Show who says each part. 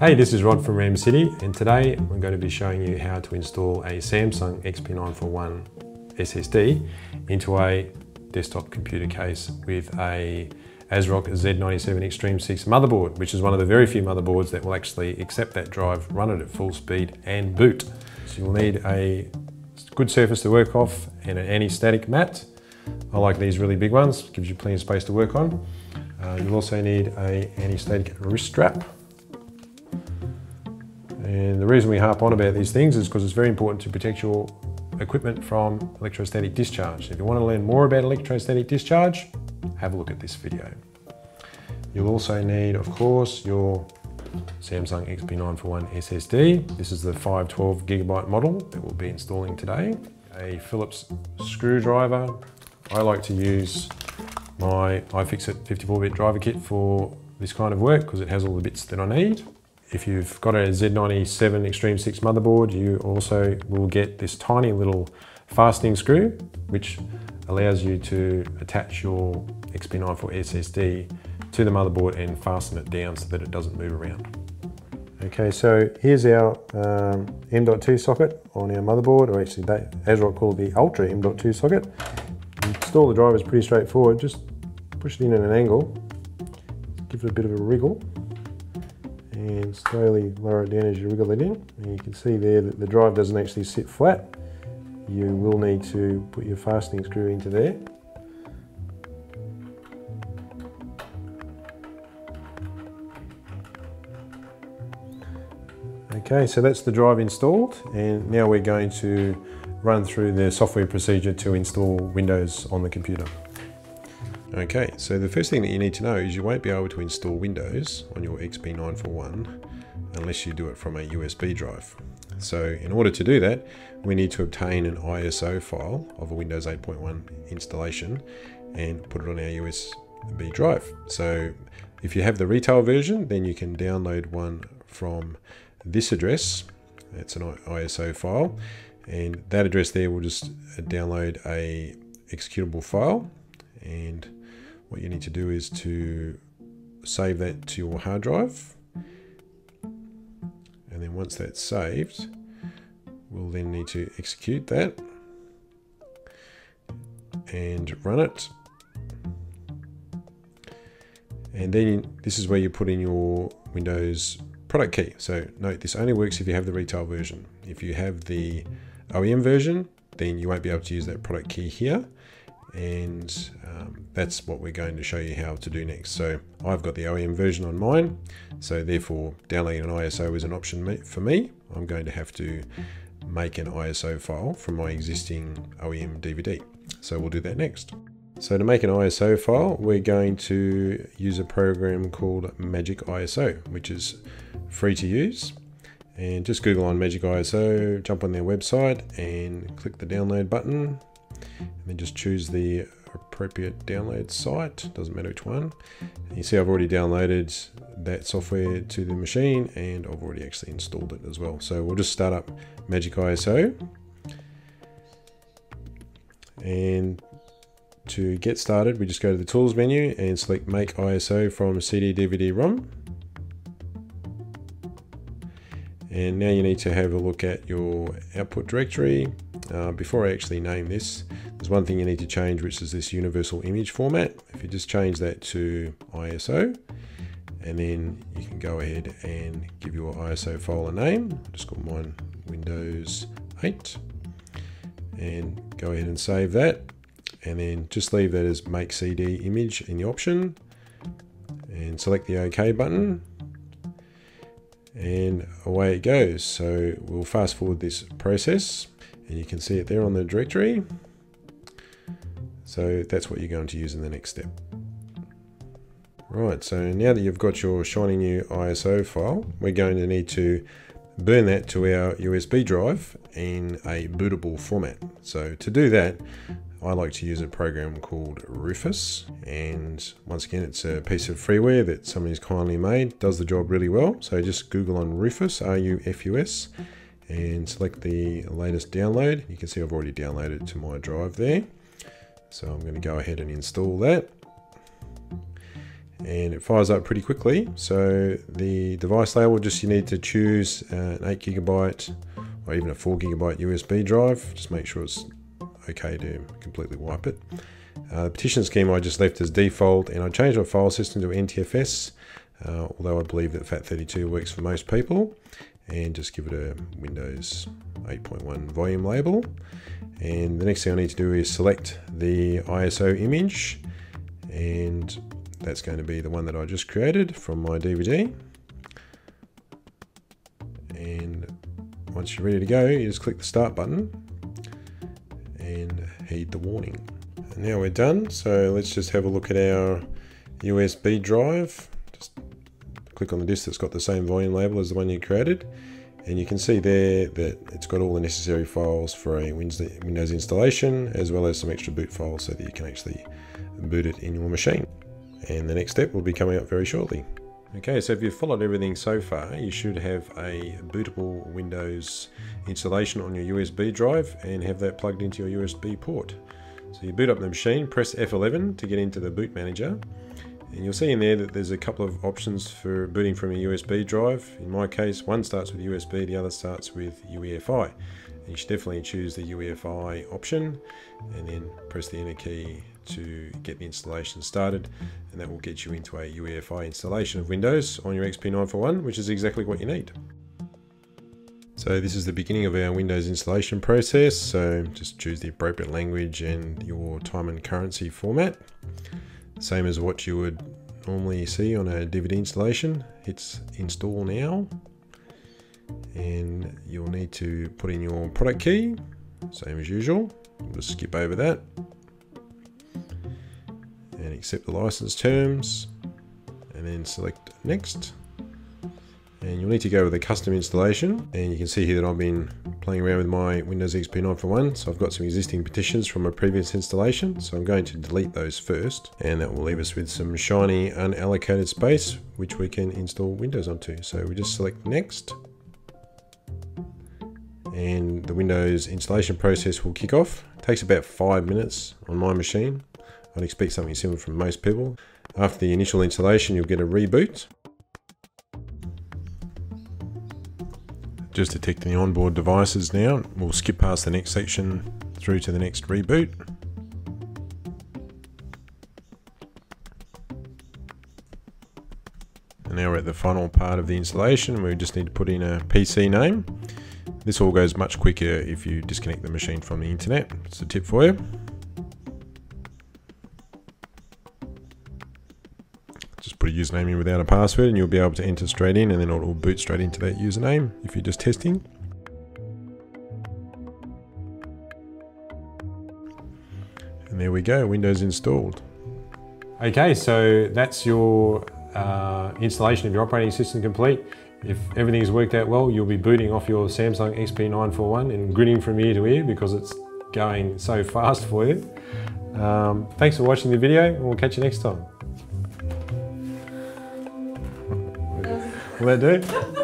Speaker 1: Hey, this is Rod from RamCity, and today I'm going to be showing you how to install a Samsung XP941 SSD into a desktop computer case with a ASRock Z97 Extreme 6 motherboard, which is one of the very few motherboards that will actually accept that drive, run it at full speed and boot. So you'll need a good surface to work off and an anti-static mat. I like these really big ones, gives you plenty of space to work on. Uh, you'll also need a anti-static wrist strap. And the reason we harp on about these things is because it's very important to protect your equipment from electrostatic discharge. If you want to learn more about electrostatic discharge, have a look at this video. You'll also need, of course, your Samsung XP941 SSD. This is the 512 gigabyte model that we'll be installing today. A Phillips screwdriver. I like to use my iFixit 54-bit driver kit for this kind of work because it has all the bits that I need. If you've got a Z97 Extreme 6 motherboard, you also will get this tiny little fastening screw, which allows you to attach your XP94 SSD to the motherboard and fasten it down so that it doesn't move around. Okay, so here's our um, M.2 socket on our motherboard, or actually that ASRock called the Ultra M.2 socket. Install the driver is pretty straightforward, just push it in at an angle, give it a bit of a wriggle, and slowly lower it down as you wriggle it in. And you can see there that the drive doesn't actually sit flat. You will need to put your fastening screw into there. Okay, so that's the drive installed and now we're going to run through the software procedure to install Windows on the computer. Okay, so the first thing that you need to know is you won't be able to install Windows on your XP941 unless you do it from a USB drive. So in order to do that, we need to obtain an ISO file of a Windows 8.1 installation and put it on our USB drive. So if you have the retail version, then you can download one from this address. It's an ISO file and that address there will just download a executable file and what you need to do is to save that to your hard drive. And then once that's saved we'll then need to execute that and run it. And then this is where you put in your Windows product key. So note this only works if you have the retail version. If you have the OEM version then you won't be able to use that product key here and um, that's what we're going to show you how to do next. So I've got the OEM version on mine, so therefore downloading an ISO is an option for me. I'm going to have to make an ISO file from my existing OEM DVD. So we'll do that next. So to make an ISO file, we're going to use a program called MagicISO, which is free to use. And just Google on MagicISO, jump on their website and click the download button and then just choose the appropriate download site, doesn't matter which one. And you see I've already downloaded that software to the machine and I've already actually installed it as well. So we'll just start up MagicISO. And to get started, we just go to the tools menu and select make ISO from CD DVD ROM. And now you need to have a look at your output directory. Uh, before I actually name this, there's one thing you need to change, which is this universal image format. If you just change that to ISO, and then you can go ahead and give your ISO file a name. I'll just call mine Windows 8, and go ahead and save that. And then just leave that as make CD image in the option, and select the OK button and away it goes. So we'll fast forward this process and you can see it there on the directory. So that's what you're going to use in the next step. Right, so now that you've got your shiny new ISO file, we're going to need to burn that to our USB drive in a bootable format. So to do that, I like to use a program called Rufus. And once again, it's a piece of freeware that somebody's kindly made, does the job really well. So just Google on Rufus, R-U-F-U-S, and select the latest download. You can see I've already downloaded to my drive there. So I'm going to go ahead and install that. and it fires up pretty quickly. So the device label, just you need to choose uh, an 8 gigabyte or even a 4 gigabyte USB drive. Just make sure it's okay to completely wipe it. Uh, the partition scheme I just left as default and I changed my file system to NTFS, uh, although I believe that FAT32 works for most people. And just give it a Windows 8.1 volume label. And the next thing I need to do is select the ISO image and that's going to be the one that I just created from my DVD. And once you're ready to go, you just click the start button and heed the warning. And now we're done, so let's just have a look at our USB drive. Just click on the disk that's got the same volume label as the one you created. And you can see there that it's got all the necessary files for a Windows installation, as well as some extra boot files so that you can actually boot it in your machine and the next step will be coming up very shortly. Okay, so if you've followed everything so far, you should have a bootable Windows installation on your USB drive and have that plugged into your USB port. So you boot up the machine, press F11 to get into the boot manager, and you'll see in there that there's a couple of options for booting from a USB drive. In my case, one starts with USB, the other starts with UEFI. And you should definitely choose the UEFI option and then press the enter key to get the installation started and that will get you into a UEFI installation of Windows on your XP941 which is exactly what you need. So this is the beginning of our Windows installation process so just choose the appropriate language and your time and currency format. Same as what you would normally see on a DVD installation. It's install now and you'll need to put in your product key same as usual. We'll just skip over that and accept the license terms and then select next and you'll need to go with a custom installation. And you can see here that I've been playing around with my Windows XP 941 so I've got some existing partitions from a previous installation. So I'm going to delete those first. And that will leave us with some shiny unallocated space which we can install Windows onto. So we just select next. And the Windows installation process will kick off. It takes about five minutes on my machine. I'd expect something similar from most people. After the initial installation, you'll get a reboot. Just detecting the onboard devices now. We'll skip past the next section through to the next reboot. And now we're at the final part of the installation. We just need to put in a PC name. This all goes much quicker if you disconnect the machine from the internet. It's a tip for you. A username in without a password and you'll be able to enter straight in and then it will boot straight into that username if you're just testing. And there we go, Windows installed. Okay, so that's your uh, installation of your operating system complete. If everything has worked out well, you'll be booting off your Samsung XP941 and grinning from ear to ear because it's going so fast for you. Um, thanks for watching the video and we'll catch you next time. Will that do?